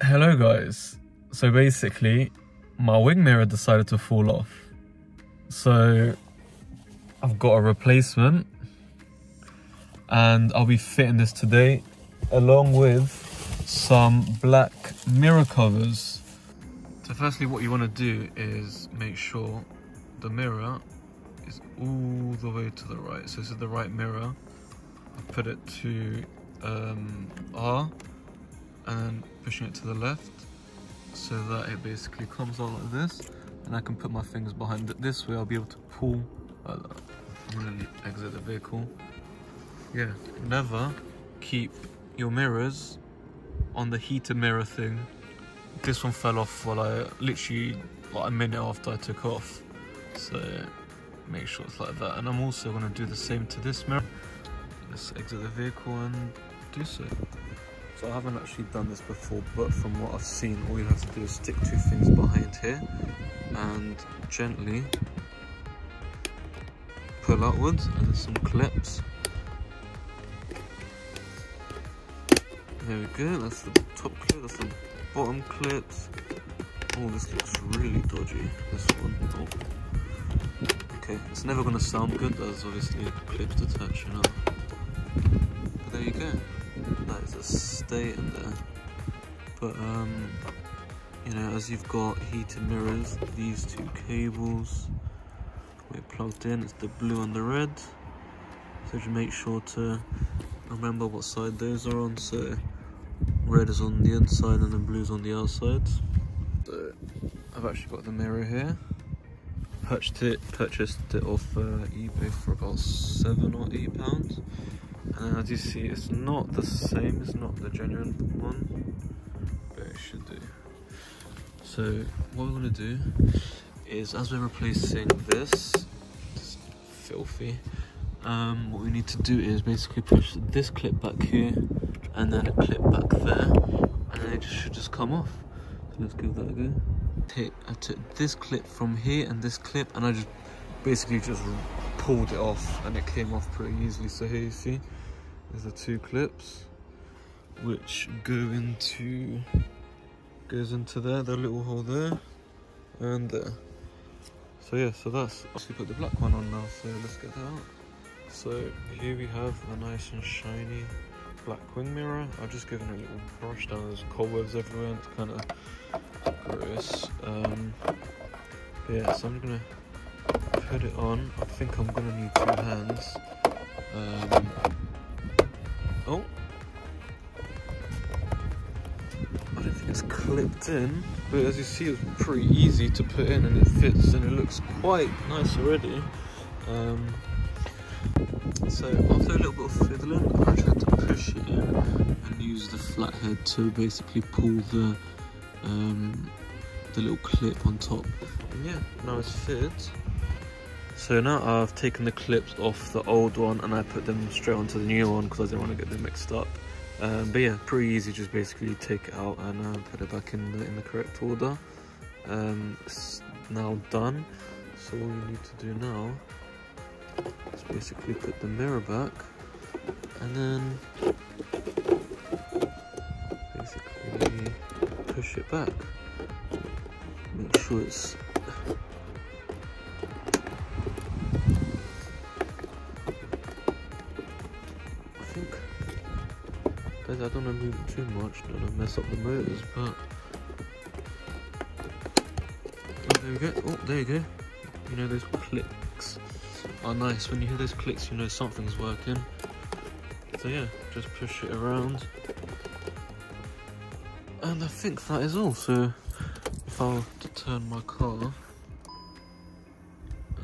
Hello guys. So basically, my wing mirror decided to fall off. So I've got a replacement and I'll be fitting this today along with some black mirror covers. So firstly what you want to do is make sure the mirror is all the way to the right. So this is the right mirror. I put it to um, R and pushing it to the left so that it basically comes out like this and I can put my fingers behind it. This way I'll be able to pull uh, I'm gonna exit the vehicle. Yeah never keep your mirrors on the heater mirror thing. This one fell off while I literally like a minute after I took off. So make sure it's like that. And I'm also going to do the same to this mirror. Let's exit the vehicle and do so so I haven't actually done this before, but from what I've seen, all you have to do is stick two things behind here and gently pull outwards and there's some clips. There we go, that's the top clip, that's the bottom clips. Oh, this looks really dodgy, this one. Oh. Okay, it's never gonna sound good, there's obviously clips attached, you know. But there you go that is a stay in there. But um you know as you've got heated mirrors these two cables we're plugged in. It's the blue and the red. So just make sure to remember what side those are on. So red is on the inside and the blue is on the outside. So I've actually got the mirror here. Purchased it purchased it off uh, eBay for about seven or eight pounds and as you see it's not the same it's not the genuine one. But it should do. So what we're going to do is as we're replacing this filthy um, what we need to do is basically push this clip back here and then a clip back there and then it just should just come off. So let's give that a go. Take I took this clip from here and this clip and I just basically just pulled it off and it came off pretty easily. So here you see there's the two clips which go into goes into there the little hole there and there. So yeah so that's actually put the black one on now so let's get that out. So here we have a nice and shiny black wing mirror. I've just given it a little brush down there's cobwebs everywhere it's kind of gross. Um yeah so i'm gonna put it on. I think i'm gonna need two hands. Um Oh. I don't think it's clipped in, but as you see, it's pretty easy to put in and it fits and it looks quite nice already. Um, so after a little bit of fiddling, I tried to push it in and use the flathead to basically pull the um, the little clip on top. And yeah, now it's fit. So now I've taken the clips off the old one and I put them straight onto the new one because I didn't want to get them mixed up. Um, but yeah, pretty easy, just basically take it out and uh, put it back in the, in the correct order. Um, it's now done, so all you need to do now is basically put the mirror back and then basically push it back. Make sure it's I don't want to move too much, don't want to mess up the motors, but... Oh, there we go. Oh, there you go. You know, those clicks are nice. When you hear those clicks, you know something's working. So yeah, just push it around. And I think that is all. So if I were to turn my car,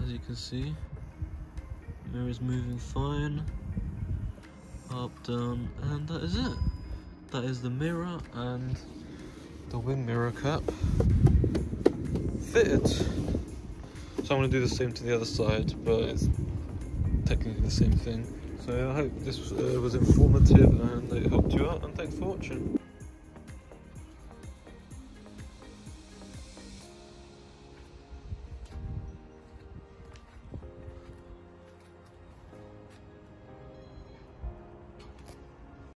as you can see, mirror is moving fine up, down, and that is it. That is the mirror and the wing mirror cap fitted. So I'm going to do the same to the other side, but it's technically the same thing. So I hope this was, uh, was informative and it helped you out, and thanks for watching.